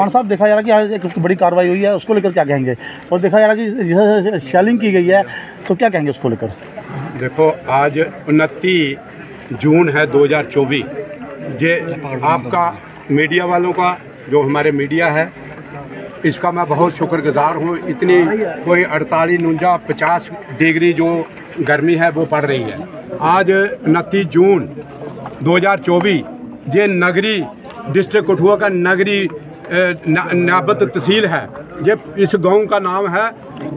खान साहब देखा जा रहा है कि आज एक बड़ी कार्रवाई हुई है, उसको लेकर क्या कहेंगे? और देखा जा रहा है कि जैसे शेलिंग की गई है तो क्या कहेंगे उसको लेकर? देखो, आज उनतीस जून है 2024 ये आपका मीडिया वालों का, जो हमारे मीडिया है, इसका मैं बहुत शुक्रगुजार हूँ। इतनी कोई अड़तालीस उनजा पचास डिग्री जो गर्मी है, वो पड़ रही है। आज उनतीस जून 2024 ये नगरी, डिस्ट्रिक्ट कठुआ का नगरी नाबत तहसील है। ये इस गाँव का नाम है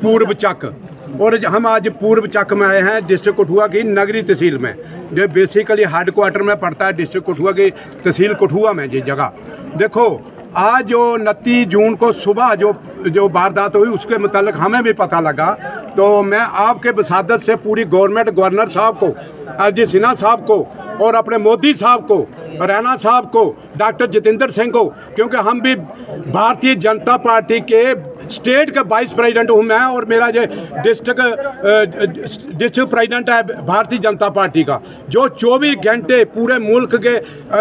पूर्व चक। और हम आज पूर्व चक में आए हैं डिस्ट्रिक्ट कठुआ की नगरी तहसील में। जो बेसिकली हेड क्वार्टर में पड़ता है डिस्ट्रिक्ट कठुआ की तहसील कठुआ में ये जगह। देखो, आज जो उनतीस जून को सुबह जो जो वारदात हुई, उसके मुतालिक हमें भी पता लगा। तो मैं आपके बसादत से पूरी गवर्नमेंट गवर्नर साहब को, अरजी सिन्हा साहब को और अपने मोदी साहब को, रैना साहब को, डॉक्टर जितेंद्र सिंह को, क्योंकि हम भी भारतीय जनता पार्टी के स्टेट का वाइस प्रेसिडेंट हूँ मैं और मेरा जो डिस्ट्रिक्ट डिस्ट्रिक्ट प्रेसिडेंट है भारतीय जनता पार्टी का। जो 24 घंटे पूरे मुल्क के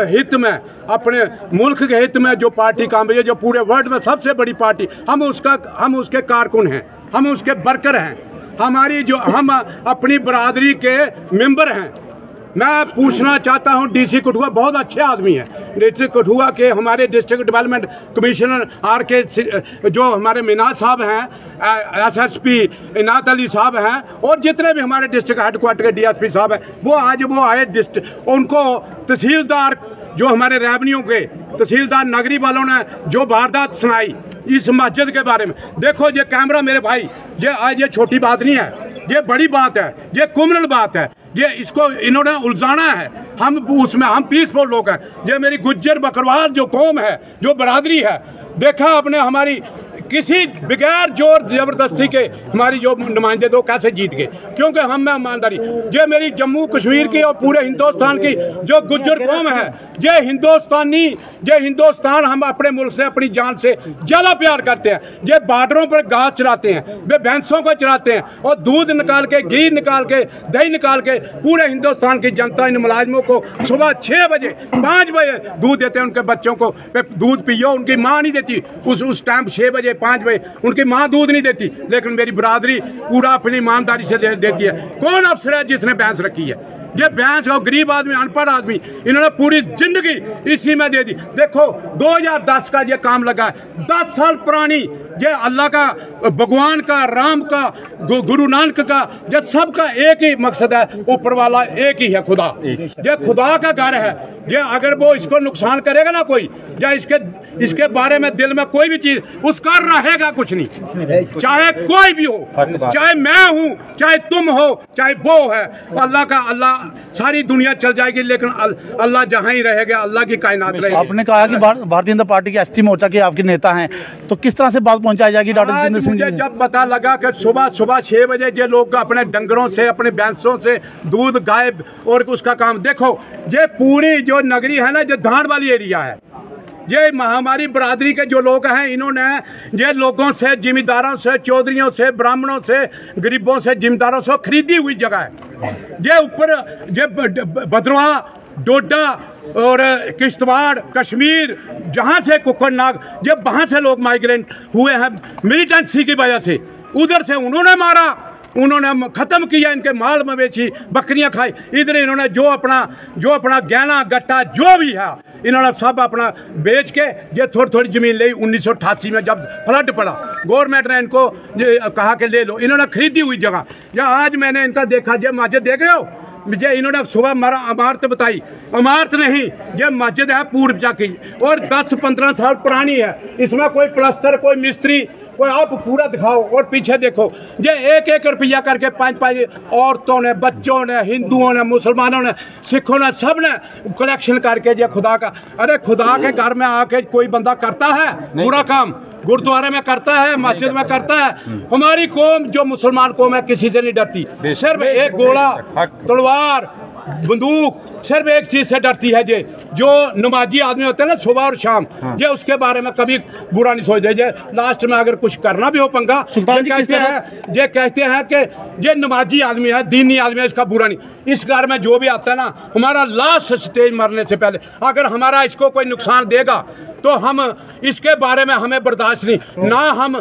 हित में, अपने मुल्क के हित में जो पार्टी काम रही है, जो पूरे वर्ल्ड में सबसे बड़ी पार्टी, हम उसका, हम उसके कारकुन हैं, हम उसके वर्कर हैं। हमारी जो, हम अपनी बरादरी के मेंबर हैं मैं पूछना चाहता हूँ डीसी कठुआ बहुत अच्छे आदमी हैं। डिस्ट्रिक्ट कठुआ के हमारे डिस्ट्रिक्ट डेवलपमेंट कमिश्नर आर के जो हमारे मीनाज साहब हैं एसएसपी इनात अली साहब हैं, और जितने भी हमारे डिस्ट्रिक्ट हेडक्वार्टर के डीएसपी साहब हैं, वो आज वो आए डिस्ट्रिक्ट उनको तहसीलदार जो हमारे रेवन्यू के तहसीलदार नगरी वालों ने जो वारदात सुनाई इस मस्जिद के बारे में। देखो ये कैमरा मेरे भाई, ये आज ये छोटी बात नहीं है, ये बड़ी बात है, ये कुमरल बात है। ये इसको इन्होंने उलझाना है। हम उसमें, हम पीसफुल लोग हैं। ये मेरी गुज्जर बकरवाल जो कौम है, जो बरादरी है, देखा आपने हमारी किसी बगैर ज़ोर ज़बरदस्ती के हमारी जो नुमाइंदे दो कैसे जीत गए? क्योंकि हम में ईमानदारी। ये मेरी जम्मू कश्मीर की और पूरे हिंदुस्तान की जो गुज्जर कौम है, ये हिंदुस्तानी, ये हिंदुस्तान हम अपने मुल्क से, अपनी जान से ज़्यादा प्यार करते हैं। ये बार्डरों पर घास चराते हैं, वे भैंसों को चराते हैं और दूध निकाल के, घी निकाल के, दही निकाल के पूरे हिंदुस्तान की जनता इन मुलाजमों को सुबह छह बजे, पाँच बजे दूध देते हैं, उनके बच्चों को। दूध पियो, उनकी माँ नहीं देती। उस उस टाइम छह बजे पाँच बजे। उनकी माँ दूध नहीं देती लेकिन मेरी बरादरी पूरा अपनी ईमानदारी से दे, देती है। कौन अफसर है जिसने भैंस रखी है? ये भैंस का गरीब आदमी अनपढ़ आदमी इन्होंने पूरी ज़िंदगी इसी में दे दी। देखो 2010 का ये काम लगा है। दस साल पुरानी ये अल्लाह का भगवान का राम का गुरु नानक का ये सबका एक ही मकसद है ऊपर वाला एक ही है खुदा। ये खुदा का घर है। ये अगर वो इसको नुकसान करेगा ना कोई या इसके इसके बारे में दिल में कोई भी चीज़ उसका रहेगा कुछ नहीं। चाहे कोई भी हो चाहे मैं हूँ चाहे तुम हो चाहे वो है। अल्लाह का अल्लाह सारी दुनिया चल जाएगी लेकिन अल्लाह जहाँ ही रहेगा अल्लाह की कायनात रहेगी। आपने कहा कि भारतीय जनता पार्टी के एस मोर्चा के आपके नेता हैं तो किस तरह से बात पहुंचाई जाएगी डॉक्टर जितेंद्र सिंह जी? जब पता लगा कि सुबह सुबह छह बजे जो लोग अपने डंगरों से अपने भैंसों से दूध गायब और उसका काम देखो ये पूरी जो नगरी है ना जो धान वाली एरिया है ये महामारी बरादरी के जो लोग हैं, इन्होंने ये लोगों से, जिम्मेदारों से, चौधरियों से, ब्राह्मणों से, गरीबों से, जिम्मेदारों से खरीदी हुई जगह है। ये ऊपर, ये भद्रवा डोडा और किश्तवाड़, कश्मीर, जहाँ से कुकरनाग जब वहाँ से लोग माइग्रेंट हुए हैं, मिलिटेंसी की वजह से। उधर से उन्होंने मारा उन्होंने खत्म किया, इनके माल मवेशी बकरियाँ खाई। इधर इन्होंने जो अपना जो अपना गहना, गट्टा, जो भी है, इन्होंने सब अपना बेच के, ये थोड़ी थोड़ी ज़मीन ली, उन्नीस सौ अठासी में जब फ्लड पड़ा। गवर्नमेंट ने इनको कहा कि ले लो। इन्होंने खरीदी हुई जगह। या आज मैंने इनका देखा जो मस्जिद देख रहे हो? मुझे इन्होंने सुबह मारा इमारत बताई। इमारत नहीं, ये मस्जिद है पूर्व की और 10-15 साल पुरानी है। इसमें कोई प्लस्तर कोई मिस्त्री कोई आप पूरा दिखाओ और पीछे देखो। ये एक एक रुपया करके पाँच पाँच औरतों ने बच्चों ने हिंदुओं ने मुसलमानों ने सिखों ने सबने कलेक्शन करके ये खुदा का। अरे खुदा के घर में आके कोई बंदा करता है? पूरा काम। गुरुद्वारे में करता है मस्जिद में करता है। हमारी कौम जो मुसलमान कौम है किसी से नहीं डरती। सिर्फ़ एक गोला तलवार बंदूक सिर्फ़ एक चीज़ से डरती है जे जो नमाजी आदमी होते हैं ना सुबह और शाम हाँ। ये उसके बारे में कभी बुरा नहीं सोचते जे। लास्ट में अगर कुछ करना भी हो पंगा ये कहते हैं ये कहते हैं कि ये नमाजी आदमी है दीनी आदमी है इसका बुरा नहीं। इस घर में जो भी आता है ना हमारा लास्ट स्टेज मरने से पहले अगर हमारा इसको कोई नुकसान देगा तो हम इसके बारे में हमें बर्दाश्त नहीं। ना हम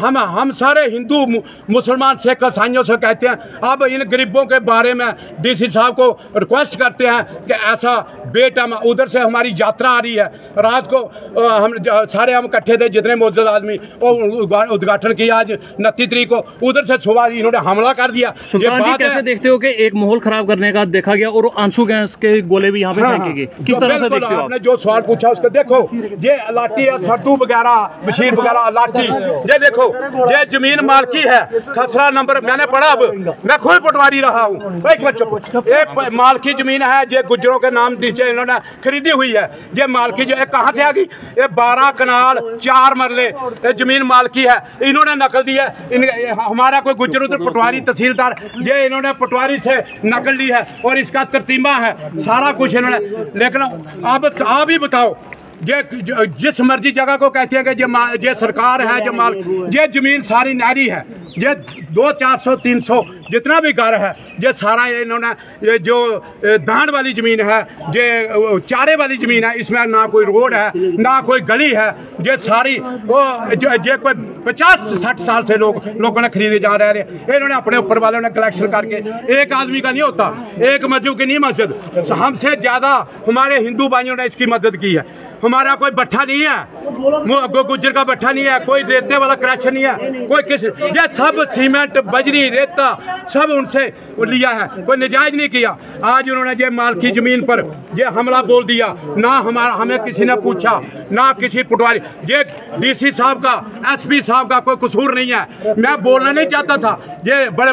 हम हम सारे हिंदू मुसलमान सिख ईसाइयों से कहते हैं अब इन गरीबों के बारे में डीसी साहब को रिक्वेस्ट करते हैं कि ऐसा बेटा उधर से हमारी यात्रा आ रही है। रात को हम सारे हम इकट्ठे थे जितने मौजूद आदमी वो उद्घाटन किया आज उनतीस तरीक को। उधर से सुबह इन्होंने हमला कर दिया। ये सुल्तान जी बात कैसे देखते हो कि एक माहौल खराब करने का देखा गया और आँसू गैस के गोले भी यहाँ पे हाँ, फेंके गए? हाँ। किस तरह से देखते हो आपने जो सवाल पूछा उसको देखो। ये अलाटी है सट्टू वगैरह बशीर वगैरह अलाटी। ये देखो ये ज़मीन मालकी है। खसरा नंबर मैंने पढ़ा अब। मैं खुद पटवारी रहा हूँ। एक मालकी ज़मीन है ये गुजरों के नाम नीचे इन्होंने खरीदी हुई है। ये मालकी जो है, कहाँ से आ गई? ये बारह कनाल, चार मरले ज़मीन मालकी है। इन्होंने नकल दी है। इन, हमारा कोई गुजर उधर पटवारी तहसीलदार, ये इन्होंने पटवारी से नकल ली है और इसका तरतीमा है। सारा कुछ इन्होंने, लेकिन अब आप ही बताओ, ये जिस मर्ज़ी जगह को कहते हैं कि ये सरकार है जो माल, ये ज़मीन सारी नारी है। ये दो चार सौ, तीन सौ जितना भी घर है, ये सारा ये इन्होंने, ये जो दांड वाली ज़मीन है, ये चारे वाली ज़मीन है, इसमें ना कोई रोड है, ना कोई गली है, ये सारी, वो, जो, ये कोई पचास साठ साल से लोग, लोगों ने खरीदे जा रहे हैं। इन्होंने अपने ऊपर वालों ने कलेक्शन करके, एक आदमी का नहीं होता, एक मस्जिद की नहीं मस्जिद। हमसे ज़्यादा हमारे हिंदू भाइयों ने इसकी मदद की है। हमारा कोई बट्ठा नहीं है। मु- गु- का बट्ठा नहीं है। कोई रेते वाला क्रैशर नहीं है। कोई किस ये सब सीमेंट, बजरी, रेता, सब उनसे लिया है। कोई नजायज नहीं किया। आज उन्होंने ये माल की ज़मीन पर ये हमला बोल दिया, ना हमारा हमें किसी ने पूछा, ना किसी पटवारी। ये डीसी साहब का, एसपी साहब का कोई कसूर नहीं है। मैं बोलना नहीं चाहता था। ये बड़े बड़े